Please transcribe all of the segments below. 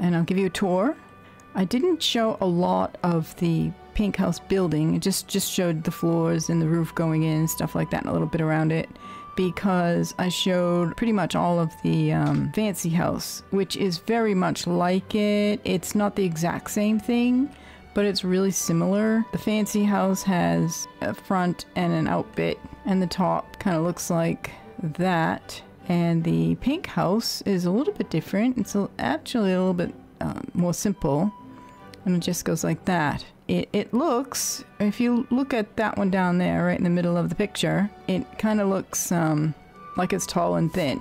and I'll give you a tour. I didn't show a lot of the pink house building. It just just showed the floors and the roof going in and stuff like that and a little bit around it because I showed pretty much all of the um, fancy house, which is very much like it. It's not the exact same thing, but it's really similar. The fancy house has a front and an out bit, and the top kind of looks like that. And the pink house is a little bit different. It's actually a little bit um, more simple, and it just goes like that. It, it looks, if you look at that one down there, right in the middle of the picture, it kind of looks um, like it's tall and thin.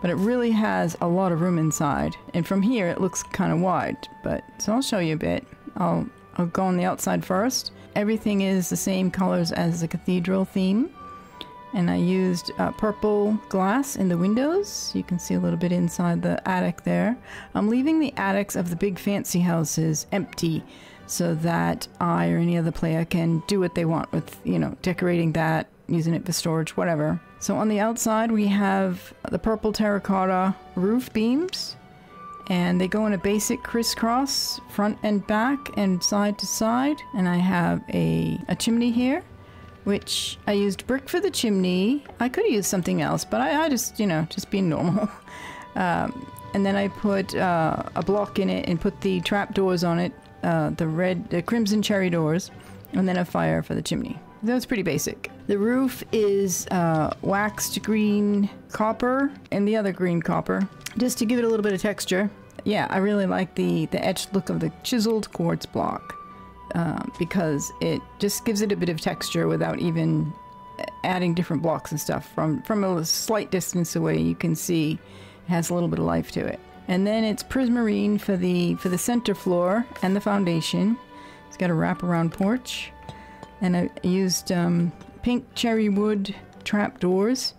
But it really has a lot of room inside. And from here, it looks kind of wide. But so I'll show you a bit. I'll I'll go on the outside first. Everything is the same colors as the cathedral theme. And I used uh, purple glass in the windows. You can see a little bit inside the attic there. I'm leaving the attics of the big fancy houses empty so that I or any other player can do what they want with, you know, decorating that, using it for storage, whatever. So on the outside, we have the purple terracotta roof beams and they go in a basic crisscross front and back and side to side and i have a, a chimney here which i used brick for the chimney. I could have used something else but i, I just you know just being normal. Um, and then i put uh, a block in it and put the trap doors on it uh, the red the crimson cherry doors and then a fire for the chimney. That was pretty basic. The roof is uh, waxed green copper and the other green copper. Just to give it a little bit of texture. Yeah, I really like the, the etched look of the chiseled quartz block uh, because it just gives it a bit of texture without even adding different blocks and stuff. From, from a slight distance away, you can see it has a little bit of life to it. And then it's prismarine for the for the center floor and the foundation. It's got a wraparound porch, and I used um, pink cherry wood trap doors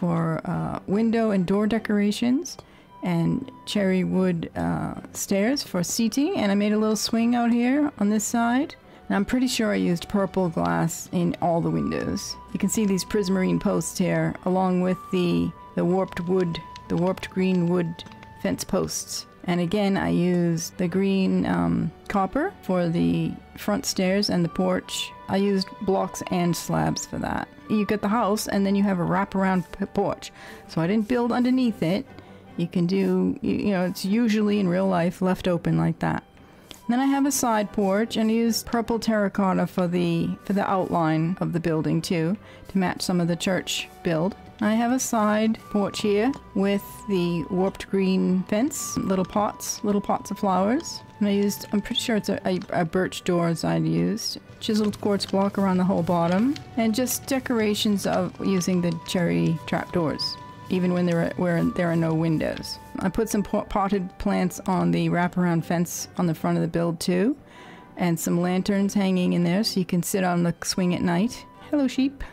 for uh, window and door decorations and cherry wood uh, stairs for seating and I made a little swing out here on this side and I'm pretty sure I used purple glass in all the windows. You can see these prismarine posts here along with the, the warped wood, the warped green wood fence posts. And again, I used the green um, copper for the front stairs and the porch. I used blocks and slabs for that. You get the house, and then you have a wraparound porch. So I didn't build underneath it. You can do, you, know, it's usually in real life left open like that. Then I have a side porch and I used purple terracotta for the for the outline of the building too, to match some of the church build. I have a side porch here with the warped green fence, little pots, little pots of flowers. And I used, I'm pretty sure it's a, a, a birch doors I'd used. Chiseled quartz block around the whole bottom. And just decorations of using the cherry trapdoors, even when there are, where there are no windows. I put some po- potted plants on the wraparound fence on the front of the build too. And some lanterns hanging in there so you can sit on the swing at night. Hello, sheep.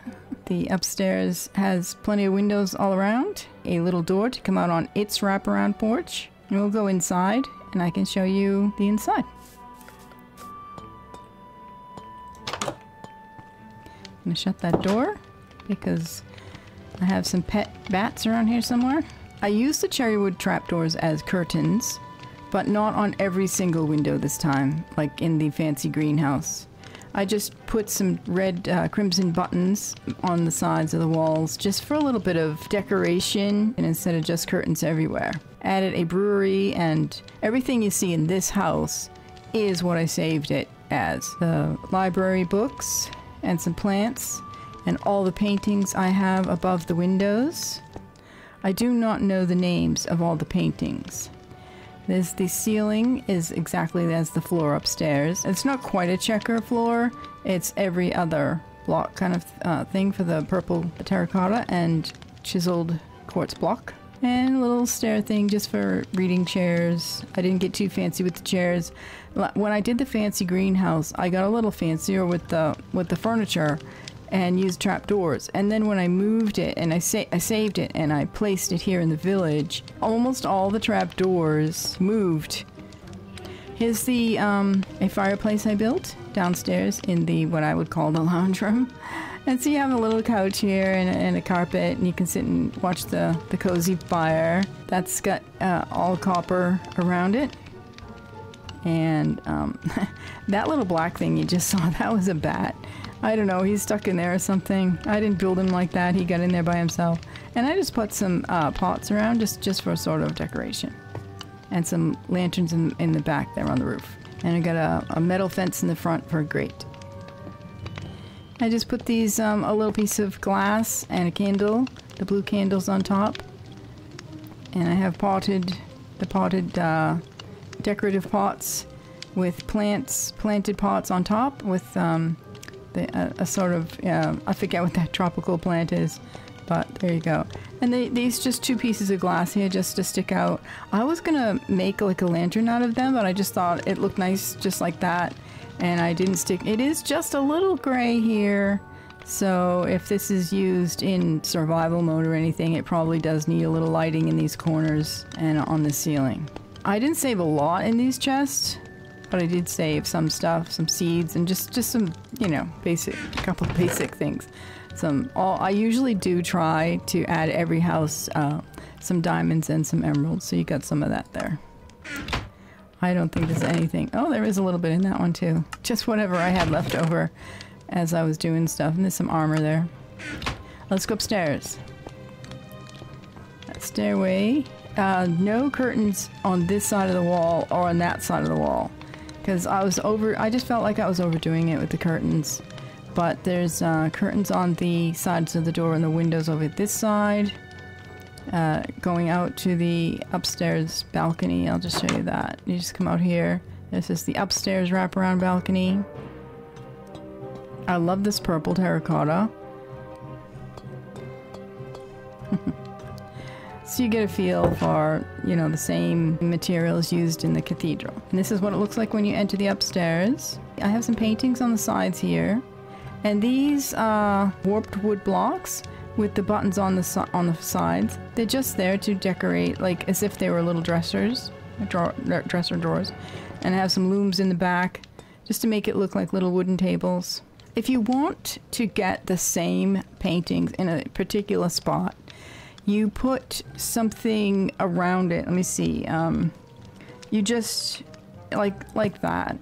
The upstairs has plenty of windows all around, a little door to come out on its wraparound porch. And we'll go inside and I can show you the inside. I'm gonna shut that door because I have some pet bats around here somewhere. I use the cherrywood trapdoors as curtains, but not on every single window this time, like in the fancy greenhouse. I just put some red uh, crimson buttons on the sides of the walls just for a little bit of decoration and instead of just curtains everywhere. Added a brewery and everything you see in this house is what I saved it as. The library books and some plants and all the paintings I have above the windows. I do not know the names of all the paintings. This, the ceiling is exactly as the floor upstairs. It's not quite a checker floor. It's every other block kind of uh, thing for the purple terracotta and chiseled quartz block. And a little stair thing just for reading chairs. I didn't get too fancy with the chairs. When I did the fancy greenhouse, I got a little fancier with the with the furniture and used trapdoors. And then when I moved it and I, sa- I saved it and I placed it here in the village, almost all the trapdoors moved. Here's the um, a fireplace I built downstairs in the what I would call the lounge room. And so you have a little couch here and a, and a carpet, and you can sit and watch the, the cozy fire. That's got uh, all copper around it. And um, that little black thing you just saw, that was a bat. I don't know, he's stuck in there or something. I didn't build him like that. He got in there by himself. And I just put some uh, pots around just, just for sort of decoration. And some lanterns in, in the back there on the roof. And I got a, a metal fence in the front for a grate. I just put these, um, a little piece of glass and a candle, the blue candles on top. And I have potted, the potted uh, decorative pots with plants, planted pots on top with um, the, a, a, sort of, uh, I forget what that tropical plant is, but there you go. And they, these just two pieces of glass here just to stick out. I was gonna make like a lantern out of them, but I just thought it looked nice just like that. And I didn't stick, it is just a little gray here. So if this is used in survival mode or anything, it probably does need a little lighting in these corners and on the ceiling. I didn't save a lot in these chests, but I did save some stuff, some seeds, and just just some, you know, basic, a couple of basic things. Some, all, I usually do try to add every house uh, some diamonds and some emeralds, so you got some of that there. I don't think there's anything. Oh, there is a little bit in that one too. Just whatever I had left over as I was doing stuff. And there's some armor there. Let's go upstairs. That stairway. Uh, no curtains on this side of the wall or on that side of the wall. Because I was over, I just felt like I was overdoing it with the curtains. But there's uh, curtains on the sides of the door and the windows over this side. Uh, going out to the upstairs balcony, I'll just show you that. You just come out here. This is the upstairs wraparound balcony. I love this purple terracotta. so you get a feel for, you know, the same materials used in the cathedral. And this is what it looks like when you enter the upstairs. I have some paintings on the sides here. And these are warped wood blocks with the buttons on the on the sides. They're just there to decorate, like as if they were little dressers, dresser drawers, and I have some looms in the back, just to make it look like little wooden tables. If you want to get the same paintings in a particular spot, you put something around it. Let me see. Um, you just like like that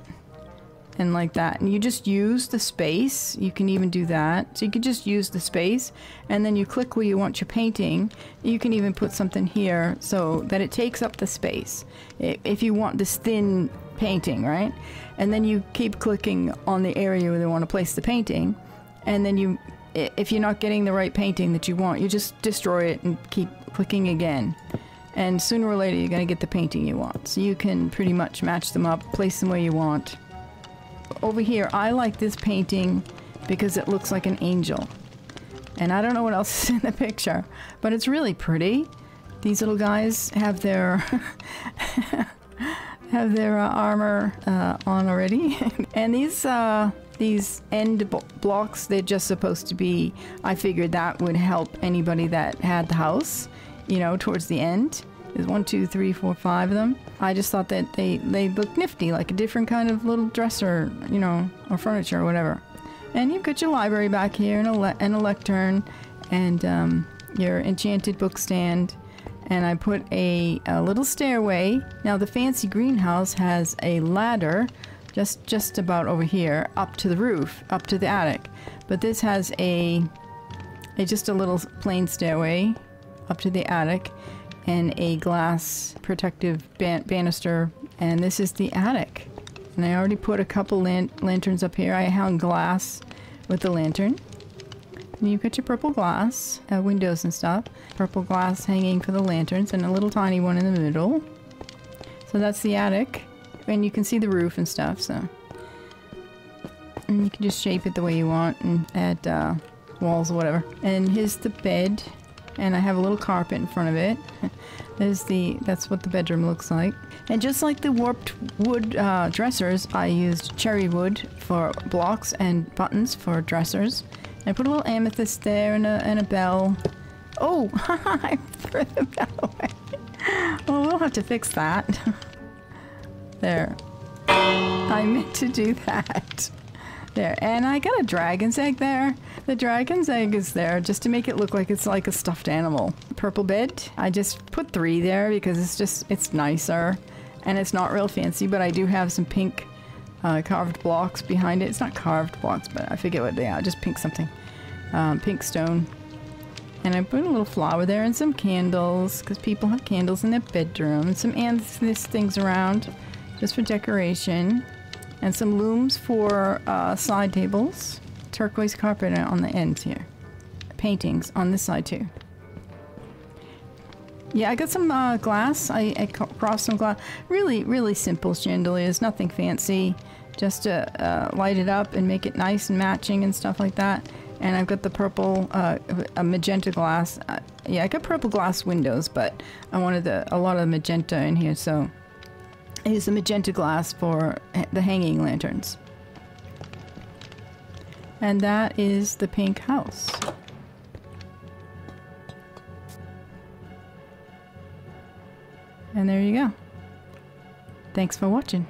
and like that. And you just use the space. You can even do that. So you could just use the space and then you click where you want your painting. You can even put something here so that it takes up the space. If you want this thin painting right? And then you keep clicking on the area where you want to place the painting and then you if you're not getting the right painting that you want you just destroy it and keep clicking again. And sooner or later you're going to get the painting you want. So you can pretty much match them up place them where you want. Over here I like this painting because it looks like an angel. And I don't know what else is in the picture but it's really pretty. These little guys have their have their uh, armor uh, on already. and these uh, these end blocks, they're just supposed to be, I figured that would help anybody that had the house, you know, towards the end. There's one, two, three, four, five of them. I just thought that they, they look nifty, like a different kind of little dresser, you know, or furniture or whatever. And you've got your library back here and a, le and a lectern and um, your enchanted book stand and I put a, a little stairway. Now the fancy greenhouse has a ladder just just about over here up to the roof, up to the attic. But this has a, a just a little plain stairway up to the attic and a glass protective ban banister and this is the attic. And I already put a couple lan lanterns up here. I hung glass with the lantern. And you've got your purple glass, uh, windows and stuff. Purple glass hanging for the lanterns and a little tiny one in the middle. So that's the attic. And you can see the roof and stuff, so. And you can just shape it the way you want and add uh, walls or whatever. And here's the bed. And I have a little carpet in front of it. There's the, that's what the bedroom looks like. And just like the warped wood uh, dressers, I used cherry wood for blocks and buttons for dressers. I put a little amethyst there and a, and a bell. Oh, I threw the bell away. Well, we'll have to fix that. there. I meant to do that. There, and I got a dragon's egg there. The dragon's egg is there just to make it look like it's like a stuffed animal. Purple bed, I just put three there because it's just, it's nicer. And it's not real fancy, but I do have some pink uh, carved blocks behind it. It's not carved blocks, but I forget what they are. Just pink something. Um, pink stone. And I put a little flower there and some candles, because people have candles in their bedroom. Some amethyst things around, just for decoration. And some looms for uh, side tables. Turquoise carpet on the ends here. Paintings on this side too. Yeah, I got some uh, glass. I, I crossed some glass. Really, really simple chandeliers. Nothing fancy. Just to uh, light it up and make it nice and matching and stuff like that. And I've got the purple, uh, a magenta glass. Uh, yeah, I got purple glass windows, but I wanted the, a lot of magenta in here, so I use the magenta glass for the hanging lanterns. And that is the pink house. And there you go. Thanks for watching.